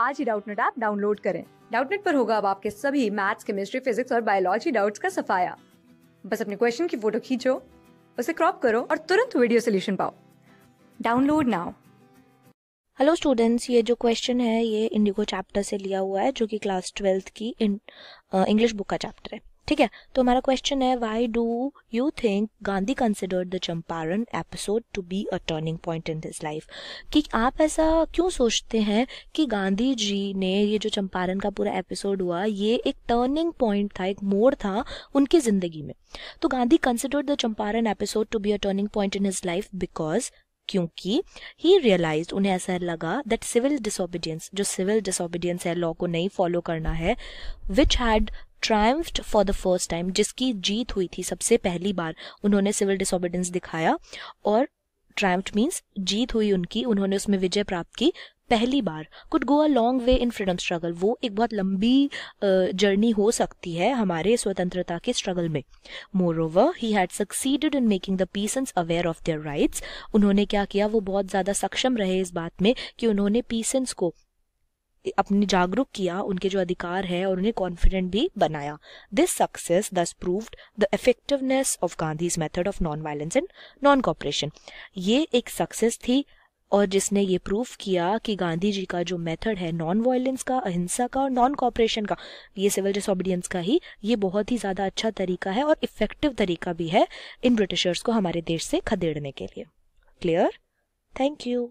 आज ही Doubtnut app download करें। डाउटनेट पर होगा अब आपके सभी मैथ्स केमिस्ट्री फिजिक्स और बायोलॉजी डाउट्स का सफाया। बस अपने क्वेश्चन की फ़ोटो खींचो, उसे क्रॉप करो और तुरंत वीडियो सोल्यूशन पाओ। डाउनलोड नाउ हेलो स्टूडेंट्स ये जो क्वेश्चन है, ये इंडिगो चैप्टर से लिया हुआ है, जो कि क्लास ट्वेल्थ की इंग्लिश बुक का चैप्टर है। ठीक है? तो हमारा क्वेश्चन है why do you think Gandhi consider the Champaran episode to be a turning point in this life कि आप ऐसा क्यों सोचते हैं कि गांधी जी ने ये जो चंपारण का पूरा एपिसोड हुआ, ये एक टर्निंग पॉइंट था, एक मोड़ था उनकी ज़िंदगी में। तो Gandhi consider the Champaran episode to be a turning point in his life because क्योंकि ही रियलाइज़ उन्हें ऐसा लगा दैट सिविल डिसोबीडियंस जो सिविल डिसोबीडियंस है लॉ को नहीं फॉलो करना है which had triumphed for the first time जिसकी जीत हुई थी सबसे पहली बार, उन्होंने सिविल डिसोबिडेंस दिखाया और ट्रायम्फ्ड मीन्स जीत हुई उनकी, उन्होंने उसमें विजय प्राप्त की पहली बार। Could go a long way in freedom struggle वो एक बहुत लंबी जर्नी हो सकती है हमारे स्वतंत्रता के स्ट्रगल में। Moreover he had succeeded in making the peasants aware of their rights उन्होंने क्या किया? वो बहुत ज़्यादा सक्षम रहे इस बात में कि उन्होंने पीसेंस को अपने जागरूक किया, उनके जो अधिकार है और उन्हें कॉन्फिडेंट भी बनाया। This success thus proved the effectiveness of Gandhi's method of non violence and non cooperation ये एक सक्सेस थी और जिसने ये प्रूफ किया कि गांधी जी का जो मेथड है नॉन वायलेंस का, अहिंसा का और नॉन कॉपरेशन का, ये सिविल डिसोबीडियंस का ही, ये बहुत ही ज़्यादा अच्छा तरीका है और इफ़ेक्टिव तरीका भी है इन ब्रिटिशर्स को हमारे देश से खदेड़ने के लिए। Clear thank you